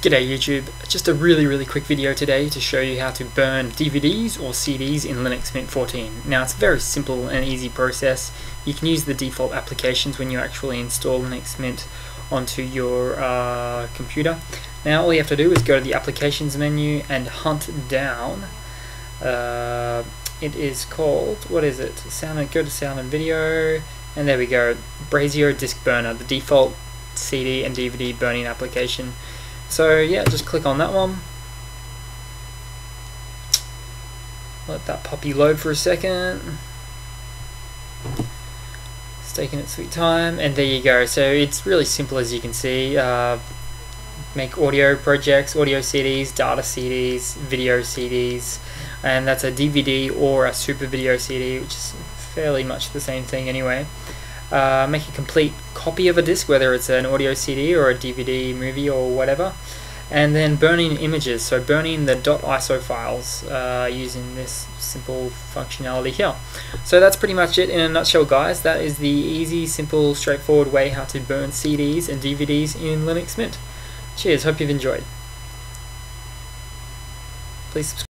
G'day YouTube, just a really really quick video today to show you how to burn DVDs or CDs in Linux Mint 14. Now it's a very simple and easy process. You can use the default applications when you actually install Linux Mint onto your uh, computer. Now all you have to do is go to the applications menu and hunt down uh, it is called, what is it? Sound, go to sound and video and there we go, Brasero Disk Burner, the default CD and DVD burning application. So yeah, just click on that one. Let that puppy load for a second. It's taking its sweet time, and there you go. So it's really simple as you can see. Uh, make audio projects, audio CDs, data CDs, video CDs, and that's a DVD or a super video CD, which is fairly much the same thing anyway uh, make a complete copy of a disc, whether it's an audio CD or a DVD movie or whatever, and then burning images, so burning the .iso files uh, using this simple functionality here. So that's pretty much it in a nutshell guys, that is the easy, simple, straightforward way how to burn CDs and DVDs in Linux Mint. Cheers, hope you've enjoyed. Please subscribe.